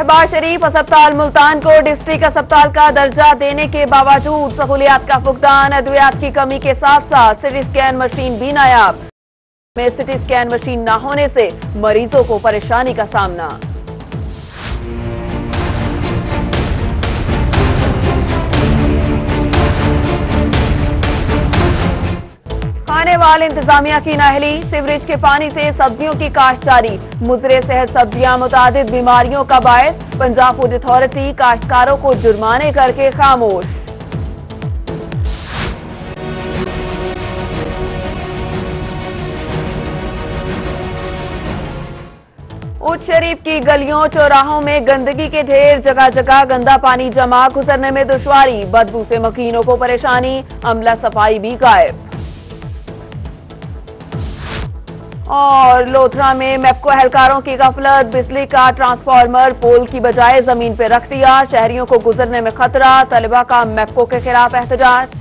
شہباز شریف، اسپتال ملتان کو ڈسٹرکٹ اسپتال کا درجہ دینے کے باوجود سہولیات کا فقدان، ادویات کی کمی کے ساتھ ساتھ سٹی سکین مشین بھی نایاب۔ میں سٹی سکین مشین نہ ہونے سے مریضوں کو پریشانی کا سامنا۔ کھانے وال انتظامیہ کی ناہلی سیوریج کے پانی سے سبزیوں کی کاشت جاری۔ مضر صحت سبزیاں متعدد بیماریوں کا باعث پنجاب فوڈ اتھارٹی کاشتکاروں کو جرمانے کر کے خاموش۔ اچ شریف کی گلیوں، چوراہوں میں گندگی کے ڈھیر، جگہ جگہ گندا پانی جمع، گزرنے میں دشواری، بدبو سے مکینوں کو پریشانی، عملہ صفائی بھی غائب۔ اور لوتھرا میں میپکو اہلکاروں کی غفلت، بجلی کا ٹرانسفارمر پول کی بجائے زمین پہ رکھ دیا، شہریوں کو گزرنے میں خطرہ، طلبہ کا میپکو کے خلاف احتجاج